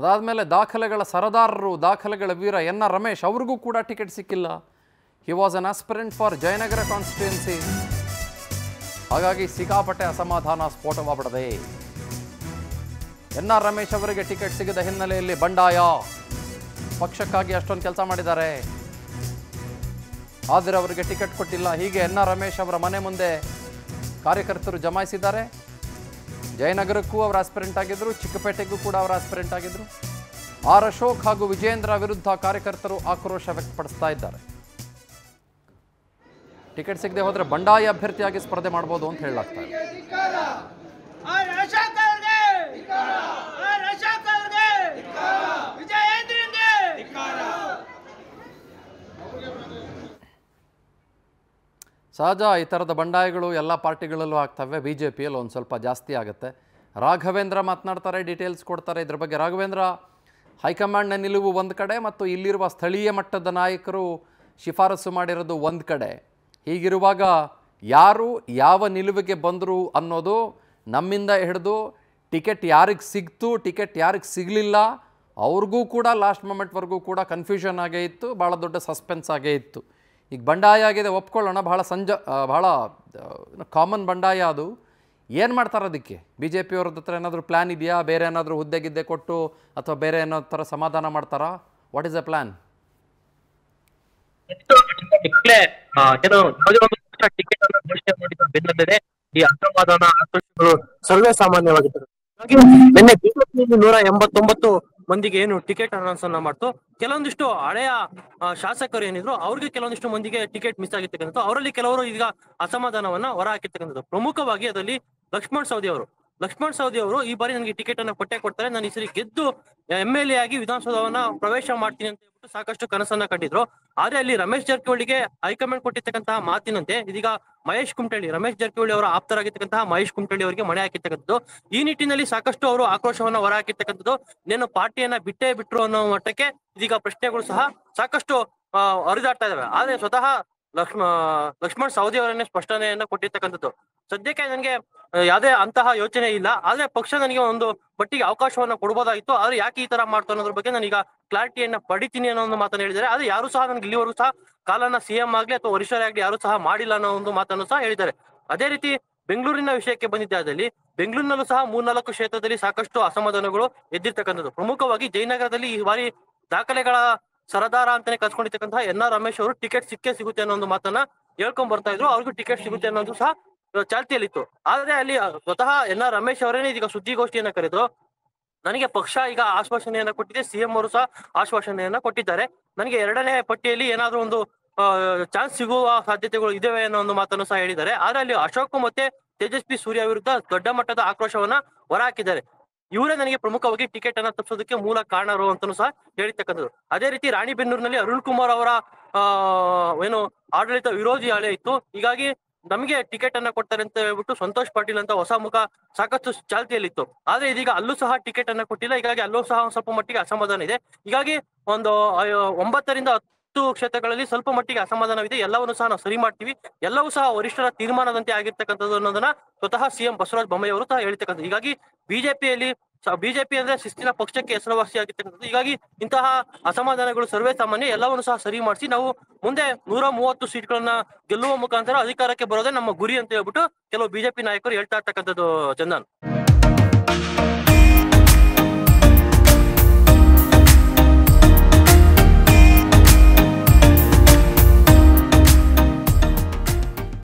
ಅದಾದಮೇಲೆ ದಾಖಲೆಗಳ ಸರದಾರರು, ದಾಖಲೆಗಳ ವೀರ ಎನ್ ಆರ್ ರಮೇಶ್ ಅವ್ರಿಗೂ ಕೂಡ ಟಿಕೆಟ್ ಸಿಕ್ಕಿಲ್ಲ. He was an aspirant for Jayanagar constituency ಹಾಗಾಗಿ ಸಿಕ್ಕಾಪಟ್ಟೆ ಅಸಮಾಧಾನ ಸ್ಫೋಟವಾಗ್ಬಿಡದೆ. ಎನ್ ಆರ್ ರಮೇಶ್ ಅವರಿಗೆ ಟಿಕೆಟ್ ಸಿಗದ ಹಿನ್ನೆಲೆಯಲ್ಲಿ ಬಂಡಾಯ ಪಕ್ಷಕ್ಕಾಗಿ ಅಷ್ಟೊಂದು ಕೆಲಸ ಮಾಡಿದ್ದಾರೆ. ಆದರೆ ಅವರಿಗೆ ಟಿಕೆಟ್ ಕೊಟ್ಟಿಲ್ಲ. ಹೀಗೆ ಎನ್ ಆರ್ ರಮೇಶ್ ಅವರ ಮನೆ ಮುಂದೆ ಕಾರ್ಯಕರ್ತರು ಜಮಾಯಿಸಿದ್ದಾರೆ. ಜಯನಗರಕ್ಕೂ ಅವರು ಆಸ್ಪಿರೆಂಟ್ ಆಗಿದ್ದರು ಚಿಕ್ಕಪೇಟೆಗೂ ಕೂಡ ಅವರು ಆಸ್ಪಿರೆಂಟ್ ಆಗಿದ್ದರು ಆರ್ ಅಶೋಕ್ ಹಾಗೂ ವಿಜೇಂದ್ರ ವಿರುದ್ಧ ಕಾರ್ಯಕರ್ತರು ಆಕ್ರೋಶ ವ್ಯಕ್ತಪಡಿಸ್ತಾ ಇದ್ದಾರೆ. ಟಿಕೆಟ್ ಸಿಗದೆ ಹೋದರೆ ಬಂಡಾಯ ಅಭ್ಯರ್ಥಿಯಾಗಿ ಸ್ಪರ್ಧೆ ಮಾಡ್ಬೋದು ಅಂತ ಹೇಳಲಾಗ್ತಾ ಇದೆ. ಸಹಜ ಈ ಥರದ ಬಂಡಾಯಗಳು ಎಲ್ಲ ಪಾರ್ಟಿಗಳಲ್ಲೂ ಆಗ್ತವೆ. ಬಿ ಜೆ ಪಿಯಲ್ಲಿ ಒಂದು ಸ್ವಲ್ಪ ಜಾಸ್ತಿ ಆಗುತ್ತೆ. ರಾಘವೇಂದ್ರ ಮಾತನಾಡ್ತಾರೆ, ಡೀಟೇಲ್ಸ್ ಕೊಡ್ತಾರೆ. ಇದ್ರ ಬಗ್ಗೆ ರಾಘವೇಂದ್ರ, ಹೈಕಮಾಂಡ್ನ ನಿಲುವು ಒಂದು ಕಡೆ ಮತ್ತು ಇಲ್ಲಿರುವ ಸ್ಥಳೀಯ ಮಟ್ಟದ ನಾಯಕರು ಶಿಫಾರಸು ಮಾಡಿರೋದು ಒಂದು ಕಡೆ. ಹೀಗಿರುವಾಗ ಯಾರು ಯಾವ ನಿಲುವಿಗೆ ಬಂದರು ಅನ್ನೋದು ನಮ್ಮಿಂದ ಹಿಡಿದು ಟಿಕೆಟ್ ಯಾರಿಗೆ ಸಿಗ್ತು, ಟಿಕೆಟ್ ಯಾರಿಗೆ ಸಿಗಲಿಲ್ಲ, ಅವ್ರಿಗೂ ಕೂಡ ಲಾಸ್ಟ್ ಮೊಮೆಂಟ್ವರೆಗೂ ಕೂಡ ಕನ್ಫ್ಯೂಷನ್ ಆಗೇ ಇತ್ತು, ಭಾಳ ದೊಡ್ಡ ಸಸ್ಪೆನ್ಸ್ ಆಗೇ ಇತ್ತು. ಈಗ ಬಂಡಾಯ ಆಗಿದೆ ಒಪ್ಕೊಳ್ಳೋಣ, ಬಹಳ ಸಂಜ ಬಹಳ ಕಾಮನ್ ಬಂಡಾಯ ಅದು. ಏನು ಮಾಡ್ತಾರೆ ಅದಕ್ಕೆ? ಬಿ ಜೆ ಪಿಯವ್ರದ್ದು ಹತ್ರ ಏನಾದರೂ ಪ್ಲ್ಯಾನ್ ಇದೆಯಾ? ಬೇರೆ ಏನಾದರೂ ಹುದ್ದೆ ಗಿದ್ದೆ ಕೊಟ್ಟು ಅಥವಾ ಬೇರೆ ಏನೋ ಥರ ಸಮಾಧಾನ ಮಾಡ್ತಾರಾ? ವಾಟ್ ಇಸ್ ಅ ಪ್ಲ್ಯಾನ್ ಈ ಅಸಮಾಧಾನ ಸರ್ವೇ ನಿನ್ನೆ ನೂರ ಎಂಬತ್ತೊಂಬತ್ತು ಮಂದಿಗೆ ಏನು ಟಿಕೆಟ್ ಅನೌನ್ಸ್ ಅನ್ನ ಮಾಡ್ತು, ಕೆಲವೊಂದಿಷ್ಟು ಹಳೆಯ ಶಾಸಕರು ಏನಿದ್ರು ಅವ್ರಿಗೆ ಕೆಲವೊಂದಿಷ್ಟು ಮಂದಿಗೆ ಟಿಕೆಟ್ ಮಿಸ್ ಆಗಿರ್ತಕ್ಕಂಥದ್ದು. ಅವರಲ್ಲಿ ಕೆಲವರು ಈಗ ಅಸಮಾಧಾನವನ್ನ ಹೊರ ಹಾಕಿರ್ತಕ್ಕಂಥದ್ದು ಪ್ರಮುಖವಾಗಿ ಅದರಲ್ಲಿ ಲಕ್ಷ್ಮಣ್ ಸವದಿ ಅವರು. ಲಕ್ಷ್ಮಣ್ ಸವದಿ ಅವರು ಈ ಬಾರಿ ನನಗೆ ಟಿಕೆಟ್ ಅನ್ನ ಕೊಟ್ಟೆ ಕೊಡ್ತಾರೆ. ನಾನು ಈ ಸರಿ ಗೆದ್ದು ಎಂ ಎಲ್ ಎ ಆಗಿ ವಿಧಾನಸೌಧವನ್ನ ಪ್ರವೇಶ ಮಾಡ್ತೀನಿ ಅಂತ ಹೇಳ್ಬಿಟ್ಟು ಸಾಕಷ್ಟು ಕನಸನ್ನ ಕಂಡಿದ್ರು. ಆದ್ರೆ ಅಲ್ಲಿ ರಮೇಶ್ ಜಾರಕಿಹೊಳಿಗೆ ಹೈಕಮಾಂಡ್ ಕೊಟ್ಟಿರ್ತಕ್ಕಂತಹ ಮಾತಿನಂತೆ ಇದೀಗ ಮಹೇಶ್ ಕುಮಟಳ್ಳಿ, ರಮೇಶ್ ಜಾರಕಿಹೊಳಿ ಅವರ ಆಪ್ತರಾಗಿರ್ತಕ್ಕಂತಹ ಮಹೇಶ್ ಕುಮಟಳ್ಳಿ ಅವರಿಗೆ ಮಣೆ ಹಾಕಿರ್ತಕ್ಕಂಥದ್ದು. ಈ ನಿಟ್ಟಿನಲ್ಲಿ ಸಾಕಷ್ಟು ಅವರು ಆಕ್ರೋಶವನ್ನ ಹೊರ ಹಾಕಿರ್ತಕ್ಕಂಥದ್ದು ನೇನು ಪಾರ್ಟಿಯನ್ನ ಬಿಟ್ಟೇ ಬಿಟ್ರು ಅನ್ನೋ ಮಟ್ಟಕ್ಕೆ ಇದೀಗ ಪ್ರಶ್ನೆಗಳು ಸಹ ಸಾಕಷ್ಟು ಹರಿದಾಡ್ತಾ ಇದಾವೆ. ಆದ್ರೆ ಸ್ವತಃ ಲಕ್ಷ್ಮ, ಲಕ್ಷ್ಮಣ್ ಸವದಿ ಅವರನ್ನೇ ಸ್ಪಷ್ಟನೆಯನ್ನ ಕೊಟ್ಟಿರ್ತಕ್ಕಂಥದ್ದು. ಸದ್ಯಕ್ಕೆ ನನಗೆ ಯಾವುದೇ ಅಂತಹ ಯೋಚನೆ ಇಲ್ಲ. ಆದ್ರೆ ಪಕ್ಷ ನನಗೆ ಒಂದು ಮಟ್ಟಿಗೆ ಅವಕಾಶವನ್ನ ಕೊಡ್ಬೋದಾಗಿತ್ತು. ಆದ್ರೆ ಯಾಕೆ ಈ ತರ ಮಾಡ್ತು ಅನ್ನೋದ್ರ ಬಗ್ಗೆ ನಾನೀಗ ಕ್ಲಾರಿಟಿಯನ್ನ ಪಡಿತೀನಿ ಅನ್ನೋ ಒಂದು ಮಾತನ್ನ ಹೇಳಿದ್ದಾರೆ. ಆದ್ರೆ ಯಾರು ಸಹ ನನಗೆ ಇಲ್ಲಿವರೆಗೂ ಸಹ ಕಾಲನ್ನ ಸಿಎಂ ಆಗ್ಲಿ ಅಥವಾ ವರಿಷ್ಠರಾಗ್ಲಿ ಯಾರು ಸಹ ಮಾಡಿಲ್ಲ ಅನ್ನೋ ಒಂದು ಮಾತನ್ನು ಸಹ ಹೇಳಿದ್ದಾರೆ. ಅದೇ ರೀತಿ ಬೆಂಗಳೂರಿನ ವಿಷಯಕ್ಕೆ ಬಂದಿದ್ದಾದಲ್ಲಿ ಬೆಂಗಳೂರಿನಲ್ಲೂ ಸಹ ಮೂರ್ನಾಲ್ಕು ಕ್ಷೇತ್ರದಲ್ಲಿ ಸಾಕಷ್ಟು ಅಸಮಾಧಾನಗಳು ಎದ್ದಿರ್ತಕ್ಕಂಥದ್ದು. ಪ್ರಮುಖವಾಗಿ ಜಯನಗರದಲ್ಲಿ ಈ ಬಾರಿ ದಾಖಲೆಗಳ ಸರದಾರ ಅಂತಾನೆ ಕರ್ಸ್ಕೊಂಡಿರ್ತಕ್ಕಂತಹ ಎನ್ ಆರ್ ರಮೇಶ್ ಅವರು ಟಿಕೆಟ್ ಸಿಕ್ಕೇ ಸಿಗುತ್ತೆ ಅನ್ನೋ ಒಂದು ಮಾತನ್ನ ಹೇಳ್ಕೊಂಡ್ ಬರ್ತಾ ಇದ್ರು. ಅವ್ರಿಗೂ ಟಿಕೆಟ್ ಸಿಗುತ್ತೆ ಅನ್ನೋದು ಸಹ ಚಾಲ್ತಿಯಲ್ಲಿತ್ತು. ಆದ್ರೆ ಅಲ್ಲಿ ಸ್ವತಃ ಎನ್ ಆರ್ ರಮೇಶ್ ಅವರೇನೆ ಈಗ ಸುದ್ದಿಗೋಷ್ಠಿಯನ್ನ ಕರೆದು ನನಗೆ ಪಕ್ಷ ಈಗ ಆಶ್ವಾಸನೆಯನ್ನ ಕೊಟ್ಟಿದೆ. ಸಿಎಂ ಅವರು ಸಹ ಆಶ್ವಾಸನೆಯನ್ನ ಕೊಟ್ಟಿದ್ದಾರೆ. ನನಗೆ ಎರಡನೇ ಪಟ್ಟಿಯಲ್ಲಿ ಏನಾದ್ರೂ ಒಂದು ಚಾನ್ಸ್ ಸಿಗುವ ಸಾಧ್ಯತೆಗಳು ಇದಾವೆ ಅನ್ನೋ ಒಂದು ಮಾತನ್ನು ಸಹ ಹೇಳಿದ್ದಾರೆ. ಆದ್ರೆ ಅಲ್ಲಿ ಅಶೋಕ್ ಮತ್ತೆ ತೇಜಸ್ವಿ ಸೂರ್ಯ ವಿರುದ್ಧ ದೊಡ್ಡ ಮಟ್ಟದ ಆಕ್ರೋಶವನ್ನ ಹೊರಹಾಕಿದ್ದಾರೆ. ಇವರೇ ನನಗೆ ಪ್ರಮುಖವಾಗಿ ಟಿಕೆಟ್ ಅನ್ನ ತಪ್ಪಿಸೋದಕ್ಕೆ ಮೂಲ ಕಾರಣರು ಅಂತಾನು ಸಹ ಹೇಳಿರ್ತಕ್ಕಂಥದ್ದು. ಅದೇ ರೀತಿ ರಾಣಿಬೆನ್ನೂರಿನಲ್ಲಿ ಅರುಣ್ ಕುಮಾರ್ ಅವರ ಏನು ಆಡಳಿತ ವಿರೋಧಿ ಅಲೆ ಇತ್ತು. ಹೀಗಾಗಿ ನಮಗೆ ಟಿಕೆಟ್ ಅನ್ನ ಕೊಡ್ತಾರೆ ಅಂತ ಹೇಳ್ಬಿಟ್ಟು ಸಂತೋಷ್ ಪಾಟೀಲ್ ಅಂತ ಹೊಸ ಮುಖ ಸಾಕಷ್ಟು ಚಾಲ್ತಿಯಲ್ಲಿತ್ತು. ಆದ್ರೆ ಇದೀಗ ಅಲ್ಲೂ ಸಹ ಟಿಕೆಟ್ ಅನ್ನ ಕೊಟ್ಟಿಲ್ಲ. ಹೀಗಾಗಿ ಅಲ್ಲೂ ಸಹ ಸ್ವಲ್ಪ ಮಟ್ಟಿಗೆ ಅಸಮಾಧಾನ ಇದೆ. ಹೀಗಾಗಿ ಒಂದು ಒಂಬತ್ತರಿಂದ ಹತ್ತು ಕ್ಷೇತ್ರಗಳಲ್ಲಿ ಸ್ವಲ್ಪ ಮಟ್ಟಿಗೆ ಅಸಮಾಧಾನವಿದೆ. ಎಲ್ಲವನ್ನು ಸಹ ನಾವು ಸರಿ ಮಾಡ್ತೀವಿ. ಎಲ್ಲವೂ ಸಹ ವರಿಷ್ಠರ ತೀರ್ಮಾನದಂತೆ ಆಗಿರ್ತಕ್ಕಂಥದ್ದು ಅನ್ನೋದನ್ನ ಸ್ವತಃ ಸಿಎಂ ಬಸವರಾಜ ಬೊಮ್ಮಾಯಿ ಅವರು ಸಹ ಹೇಳ್ತಕ್ಕಂಥದ್ದು. ಹೀಗಾಗಿ ಬಿಜೆಪಿಯಲ್ಲಿ ಬಿಜೆಪಿ ಅಂದ್ರೆ ಶಿಸ್ತಿನ ಪಕ್ಷಕ್ಕೆ ಹೆಸರುವಾಸಿ ಆಗಿರ್ತಕ್ಕಂಥದ್ದು. ಹೀಗಾಗಿ ಇಂತಹ ಅಸಮಾಧಾನಗಳು ಸರ್ವೇ ಸಾಮಾನ್ಯ ಎಲ್ಲವನ್ನು ಸಹ ಸರಿ ಮಾಡಿಸಿ ನಾವು ಮುಂದೆ ನೂರ ಮೂವತ್ತು ಸೀಟ್ಗಳನ್ನ ಗೆಲ್ಲುವ ಮುಖಾಂತರ ಅಧಿಕಾರಕ್ಕೆ ಬರೋದೇ ನಮ್ಮ ಗುರಿ ಅಂತ ಹೇಳ್ಬಿಟ್ಟು ಕೆಲವು ಬಿಜೆಪಿ ನಾಯಕರು ಹೇಳ್ತಾ ಇರ್ತಕ್ಕಂಥದ್ದು ಚಂದನ್.